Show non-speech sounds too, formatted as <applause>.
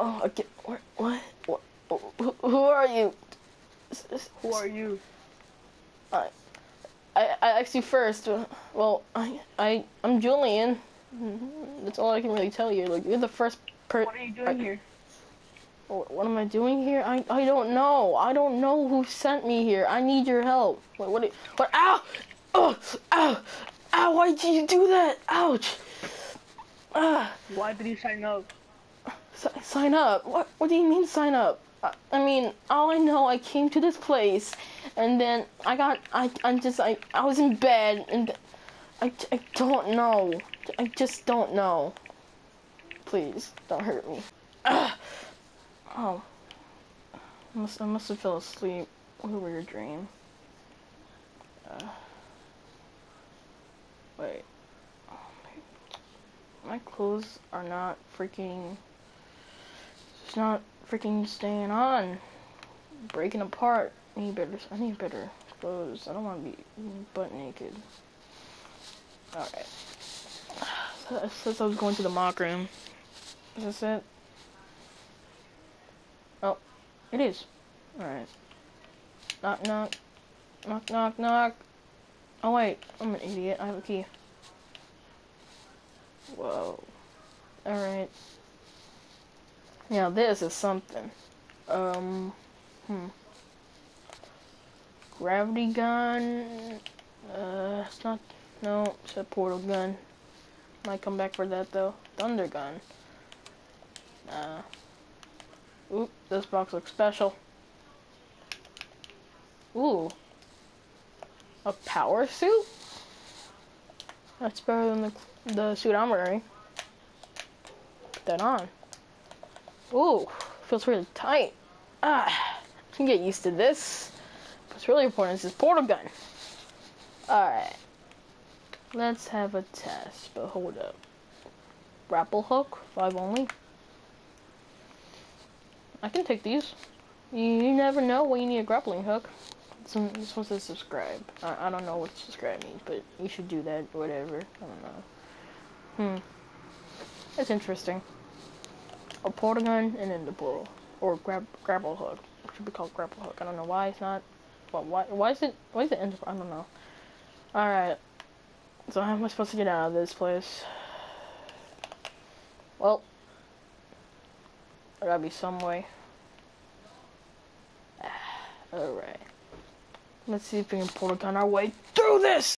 Oh, okay. What? What? what? Who, who are you? Who are you? I, I, I asked you first. Well, I, I, I'm Julian. That's all I can really tell you. Like, you're the first per. What are you doing I- here? What, what am I doing here? I, I don't know. I don't know who sent me here. I need your help. What? What? What? Ow! Oh! Ow! Ow! Why did you do that? Ouch! Ah! Why did you sign up? Si- sign up? What? What do you mean sign up? I, I mean, all I know, I came to this place, and then I got, I, I'm just, I, I was in bed, and I, I don't know. I just don't know. Please, don't hurt me. Ah. Oh. I must, I must have fell asleep. What a weird dream. Uh, wait. Oh, my, my clothes are not freaking. It's not freaking staying on. Breaking apart. I need better. I need better clothes. I don't want to be butt naked. Alright. <sighs> Since I was going to the mock room. Is this it? Oh, it is. Alright. Knock, knock. Knock, knock, knock. Oh, wait. I'm an idiot. I have a key. Whoa. Alright. Now, this is something. Um, hmm. Gravity gun. Uh, it's not. No, it's a portal gun. Might come back for that though. Thunder gun. Uh. Oop, this box looks special. Ooh. A power suit? That's better than the, the suit I'm wearing. Put that on. Ooh, feels really tight. Ah, I can get used to this. What's really important is this portal gun. Alright. Let's have a test, but hold up. Grapple hook, five only. I can take these. You, you never know when you need a grappling hook. Some, this one says subscribe. I, I don't know what subscribe means, but you should do that, whatever. I don't know. Hmm. That's interesting. A portal gun and then the portal. Or grab grapple hook. It should be called grapple hook. I don't know why it's not. Well, why why is it why is it end? I don't know. All right. So how am I supposed to get out of this place? Well, there gotta be some way. <sighs> All right. Let's see if we can pull it on our way through this.